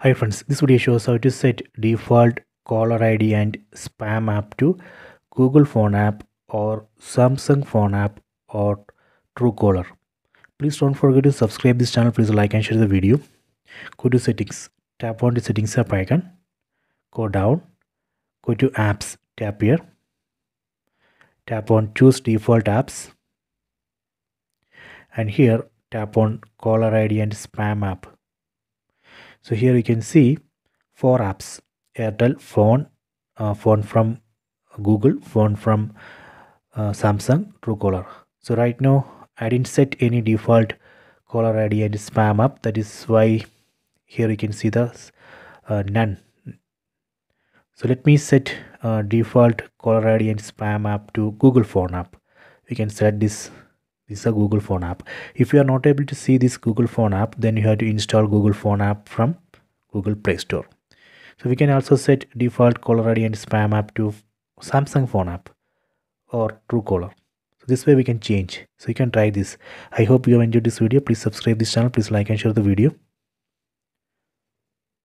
Hi friends, this video shows how to set default caller ID and spam app to Google Phone app or Samsung Phone app or Truecaller. Please don't forget to subscribe this channel. Please like and share the video. Go to settings. Tap on the settings app icon. Go down. Go to apps. Tap here. Tap on choose default apps. And here tap on caller ID and spam app so here you can see four apps. Airtel phone uh, phone from google phone from uh, samsung truecaller so right now i didn't set any default caller id and spam app. That is why here you can see the uh, none. So let me set uh, default caller id and spam app to google phone app. We can set this this is a google phone app. If you are not able to see this google phone app then you have to install google phone app from google play store. So we can also set default caller id and spam app to samsung phone app or truecaller so this way we can change. So you can try this. I hope you have enjoyed this video. Please subscribe this channel. Please like and share the video